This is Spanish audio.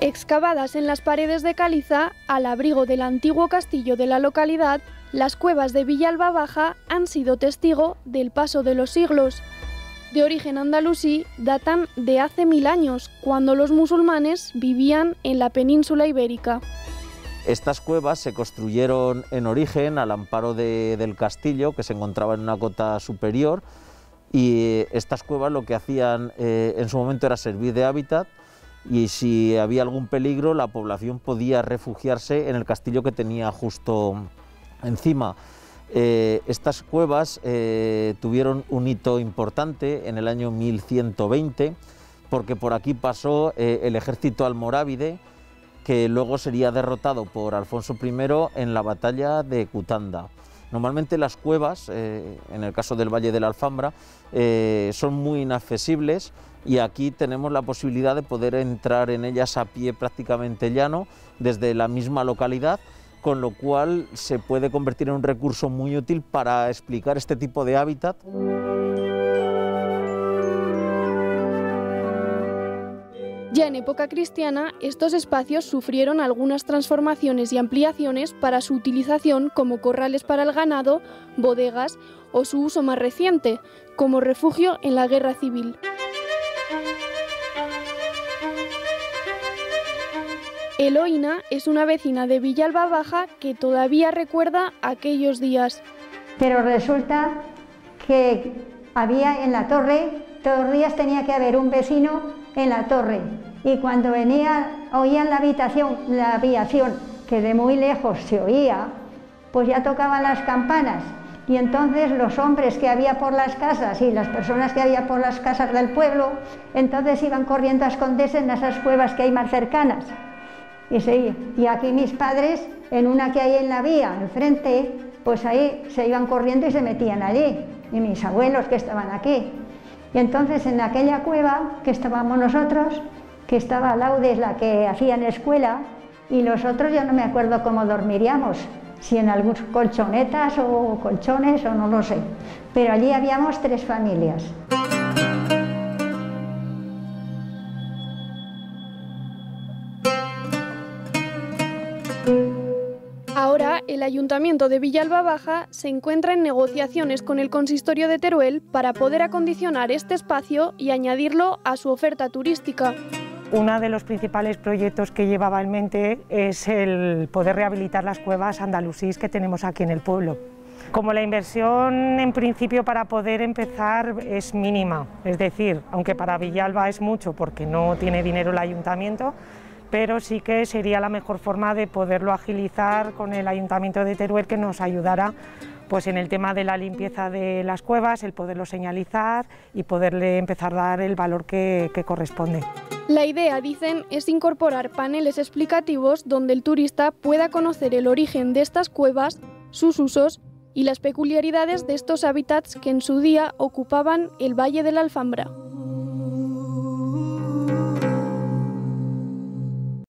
Excavadas en las paredes de caliza, al abrigo del antiguo castillo de la localidad, las cuevas de Villalba Baja han sido testigo del paso de los siglos. De origen andalusí, datan de hace mil años, cuando los musulmanes vivían en la península ibérica. Estas cuevas se construyeron en origen al amparo del castillo, que se encontraba en una cota superior, y estas cuevas lo que hacían eh, en su momento era servir de hábitat y si había algún peligro la población podía refugiarse en el castillo que tenía justo encima. Eh, estas cuevas eh, tuvieron un hito importante en el año 1120 porque por aquí pasó el ejército almorávide que luego sería derrotado por Alfonso I en la batalla de Cutanda. Normalmente las cuevas, eh, en el caso del Valle de la Alfambra, eh, son muy inaccesibles y aquí tenemos la posibilidad de poder entrar en ellas a pie prácticamente llano desde la misma localidad, con lo cual se puede convertir en un recurso muy útil para explicar este tipo de hábitat. Ya en época cristiana, estos espacios sufrieron algunas transformaciones y ampliaciones para su utilización como corrales para el ganado, bodegas o su uso más reciente, como refugio en la guerra civil. Eloína es una vecina de Villalba Baja que todavía recuerda aquellos días. Pero resulta que había en la torre, todos los días tenía que haber un vecino en la torre y cuando venía, oían la habitación, la aviación, que de muy lejos se oía, pues ya tocaban las campanas. Y entonces los hombres que había por las casas y las personas que había por las casas del pueblo, entonces iban corriendo a esconderse en esas cuevas que hay más cercanas. Y, se, y aquí mis padres, en una que hay en la vía, enfrente, pues ahí se iban corriendo y se metían allí. Y mis abuelos que estaban aquí. Y entonces en aquella cueva que estábamos nosotros, que estaba de la que hacían escuela, y los otros ya no me acuerdo cómo dormiríamos, si en algunas colchonetas o colchones o no lo sé. Pero allí habíamos tres familias. Ahora, el Ayuntamiento de Villalba Baja se encuentra en negociaciones con el Consistorio de Teruel para poder acondicionar este espacio y añadirlo a su oferta turística. Uno de los principales proyectos que llevaba en mente es el poder rehabilitar las cuevas andalusíes que tenemos aquí en el pueblo. Como la inversión en principio para poder empezar es mínima, es decir, aunque para Villalba es mucho porque no tiene dinero el ayuntamiento, pero sí que sería la mejor forma de poderlo agilizar con el ayuntamiento de Teruel que nos ayudara pues en el tema de la limpieza de las cuevas, el poderlo señalizar y poderle empezar a dar el valor que, que corresponde. La idea, dicen, es incorporar paneles explicativos donde el turista pueda conocer el origen de estas cuevas, sus usos y las peculiaridades de estos hábitats que en su día ocupaban el Valle de la Alfambra.